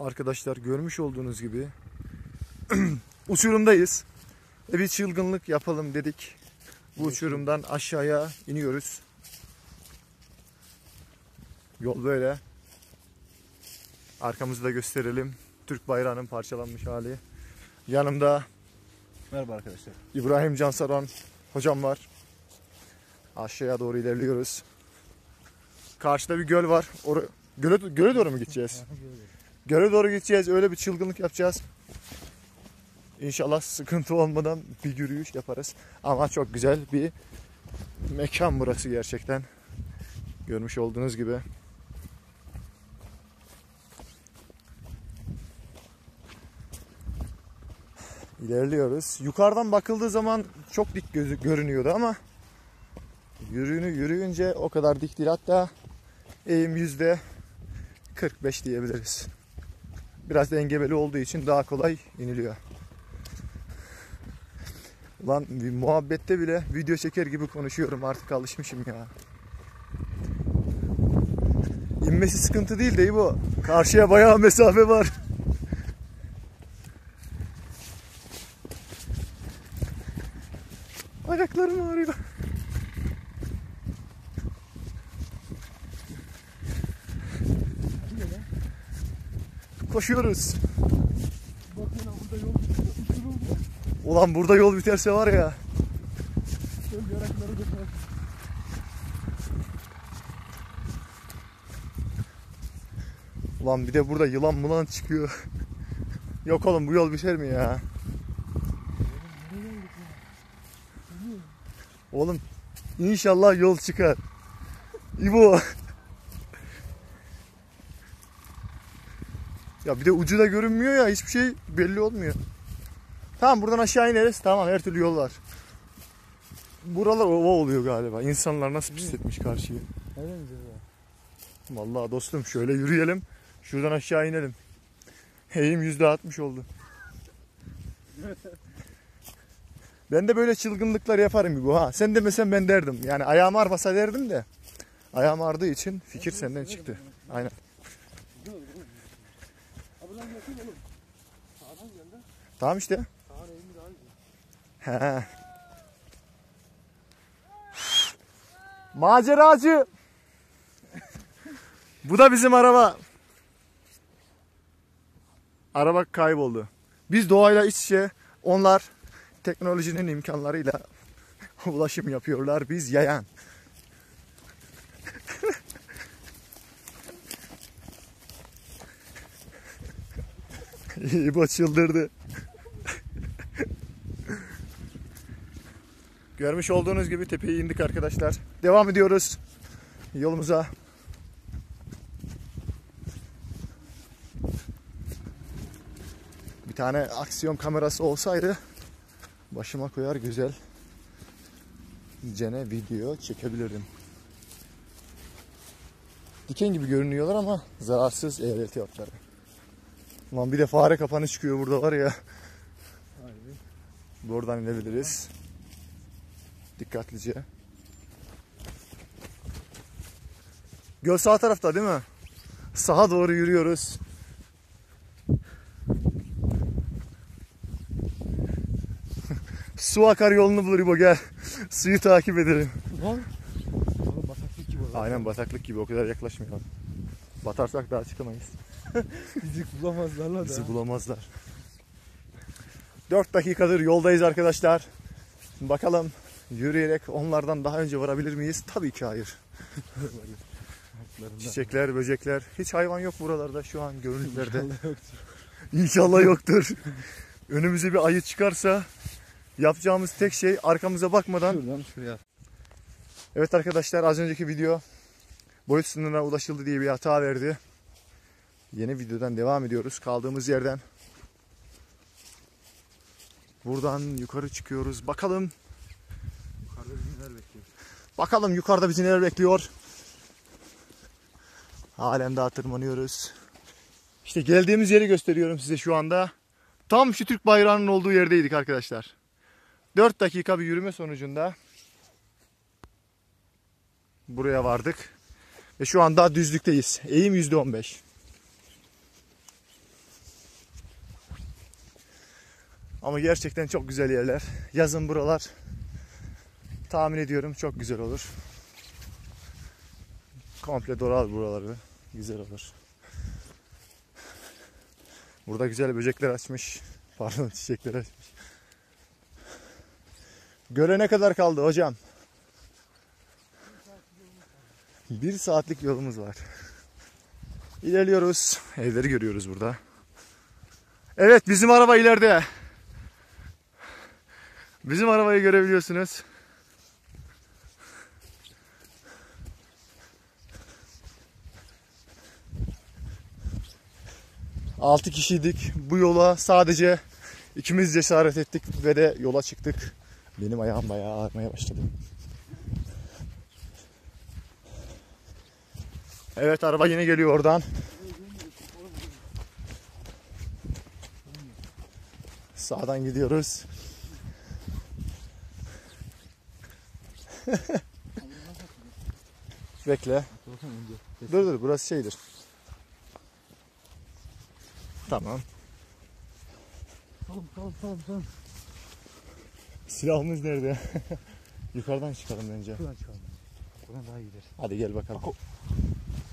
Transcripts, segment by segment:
Arkadaşlar görmüş olduğunuz gibi uçurumdayız. Ve bir çılgınlık yapalım dedik. Bu uçurumdan aşağıya iniyoruz. Yol böyle. Arkamızı da gösterelim. Türk bayrağının parçalanmış hali. Yanımda Merhaba arkadaşlar. İbrahim Cansaran hocam var. Aşağıya doğru ilerliyoruz. Karşıda bir göl var. Or göle, göle doğru mu gideceğiz? Göle doğru gideceğiz. Öyle bir çılgınlık yapacağız. İnşallah sıkıntı olmadan bir yürüyüş yaparız. Ama çok güzel bir mekan burası gerçekten. Görmüş olduğunuz gibi. İlerliyoruz. Yukarıdan bakıldığı zaman çok dik görünüyordu ama yürüyünü yürüyünce o kadar dik değil. Hatta eğim yüzde 45 diyebiliriz. Biraz da engebeli olduğu için daha kolay iniliyor. Ulan bir muhabbette bile video çeker gibi konuşuyorum artık alışmışım ya. İnmesi sıkıntı değil de bu. Karşıya bayağı mesafe var. Koşuyoruz. Bakın burada yol uçurum. Ulan burada yol biterse var ya. Ulan bir de burada yılan mılan çıkıyor. Yok oğlum bu yol biter mi ya? Oğlum inşallah yol çıkar. İbo. Ya bir de ucu da görünmüyor ya hiçbir şey belli olmuyor. Tamam buradan aşağı ineriz. Tamam her türlü yol var. Buralar ova oluyor galiba. İnsanlar nasıl pisletmiş karşıyı. Öyle mi? Vallahi dostum şöyle yürüyelim. Şuradan aşağı inelim. Eğim yüzde altmış oldu. Ben de böyle çılgınlıklar yaparım bu ha. Sen demesen ben derdim. Yani ayağım ağrmasa derdim de. Ayağım ağrıdığı için fikir senden çıktı. Aynen. Dur dur. Ha buradan yakın oğlum. Sağdan gel de. Tamam işte. İyi. He. Maceracı. Bu da bizim araba. Araba kayboldu. Biz doğayla iç içe, onlar teknolojinin imkanlarıyla ulaşım yapıyorlar. Biz yayan. İbo çıldırdı. Görmüş olduğunuz gibi tepeye indik arkadaşlar. Devam ediyoruz yolumuza. Bir tane aksiyon kamerası olsaydı başıma koyar güzel cene video çekebilirdim. Diken gibi görünüyorlar ama zararsız eğreti otları. Lan bir de fare kapanı çıkıyor burada var ya. Harbi. Buradan inebiliriz. Dikkatlice. Göl sağ tarafta değil mi? Sağa doğru yürüyoruz. Su akar yolunu bulur İbo gel. Suyu takip edelim. Lan. Aynen bataklık gibi o kadar yaklaşmayalım. Batarsak daha çıkamayız. Bizi bulamazlar lan Bizi da. bulamazlar. 4 dakikadır yoldayız arkadaşlar. Bakalım yürüyerek onlardan daha önce varabilir miyiz? Tabii ki hayır. Çiçekler, böcekler. Hiç hayvan yok buralarda şu an görünürlerde. İnşallah yoktur. İnşallah yoktur. Önümüze bir ayı çıkarsa yapacağımız tek şey arkamıza bakmadan. Şuradan şuraya. Evet arkadaşlar az önceki video boyut sınırına ulaşıldı diye bir hata verdi. Yeni videodan devam ediyoruz kaldığımız yerden. Buradan yukarı çıkıyoruz. Bakalım Yukarıda bizi neler bekliyor? Bakalım yukarıda bizi neler bekliyor. Halen daha tırmanıyoruz. İşte geldiğimiz yeri gösteriyorum size şu anda. Tam şu Türk bayrağının olduğu yerdeydik arkadaşlar. 4 dakika bir yürüme sonucunda buraya vardık. E şu an daha düzlükteyiz. Eğim %15. Ama gerçekten çok güzel yerler. Yazın buralar tahmin ediyorum çok güzel olur. Komple doral buraları. Güzel olur. Burada güzel böcekler açmış. Pardon çiçekler açmış. Görene kadar kaldı hocam. Bir saatlik yolumuz var. İlerliyoruz. Evleri görüyoruz burada. Evet bizim araba ileride. Bizim arabayı görebiliyorsunuz. Altı kişiydik. Bu yola sadece ikimiz cesaret ettik ve de yola çıktık. Benim ayağım bayağı ağrımaya başladı. Evet araba yine geliyor oradan. Sağdan gidiyoruz. Bekle. Dur dur burası şeydir. Tamam. Tamam tamam tamam tamam. Silahımız nerede? Yukarıdan çıkalım bence. Şuradan çıkalım. Buradan daha iyidir. Hadi gel bakalım.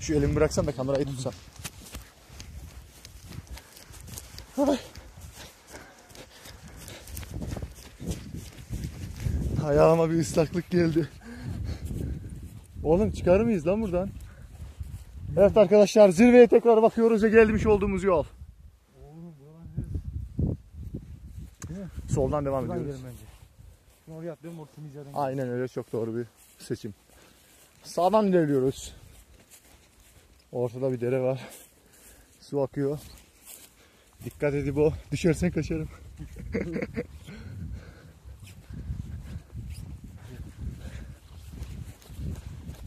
Şu elimi bıraksan da kamerayı tutsan. Ay. Ayağıma bir ıslaklık geldi. Oğlum çıkar mıyız lan buradan? Evet arkadaşlar zirveye tekrar bakıyoruz ve gelmiş olduğumuz yol. Soldan devam Buradan ediyoruz. gidelim bence. Şimdi oraya atlayalım ortamı izleyelim. Aynen öyle çok doğru bir seçim. Sağdan ilerliyoruz. Ortada bir dere var. Su akıyor. Dikkat edin bu. Düşersen kaçarım.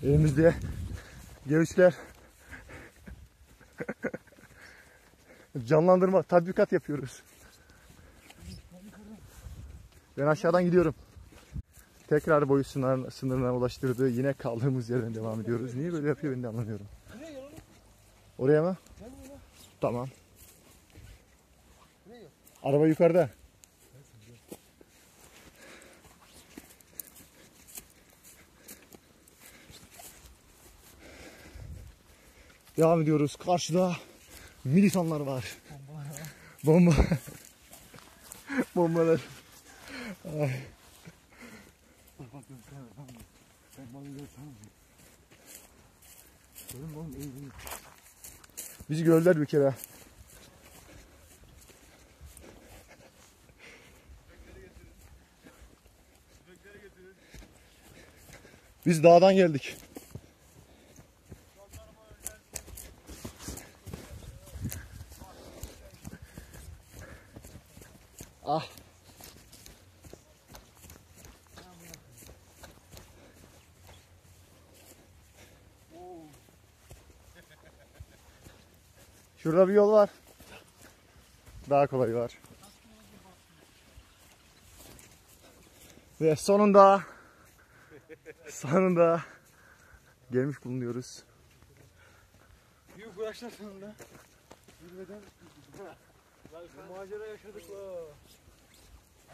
Elimizde göğüsler. Canlandırma, tatbikat yapıyoruz. Ben aşağıdan gidiyorum. Tekrar boyu sınır, sınırına ulaştırdı. Yine kaldığımız yerden devam ediyoruz. Niye böyle yapıyor ben de anlamıyorum. Oğlum? Oraya mı? Tamam. Araba yukarıda. Devam ediyoruz. Karşıda militanlar var. Bombalar ya. Bomba. Bombalar. Bak bak göster. Tamam Bizi gördüler bir kere. Biz dağdan geldik. Ah. Şurada bir yol var. Daha kolay var. Ve sonunda sonunda gelmiş bulunuyoruz. Büyük uğraşlar sonunda. Zirveden bu macera yaşadık la.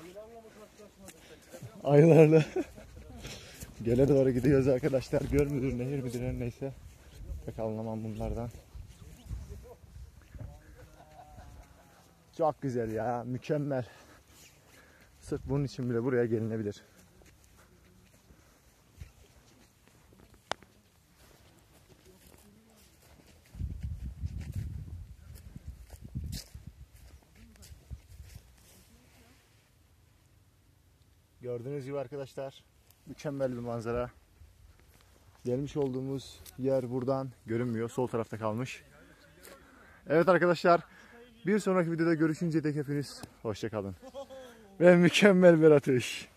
Ayılarla mı karşılaşmadık? Aylarla. Gele doğru gidiyoruz arkadaşlar. Göl müdür, nehir her neyse. Pek anlamam bunlardan. Çok güzel ya, mükemmel. Sırf bunun için bile buraya gelinebilir. Gördüğünüz gibi arkadaşlar mükemmel bir manzara. Gelmiş olduğumuz yer buradan görünmüyor. Sol tarafta kalmış. Evet arkadaşlar bir sonraki videoda görüşünceye dek hepiniz hoşçakalın. Ve mükemmel bir atış.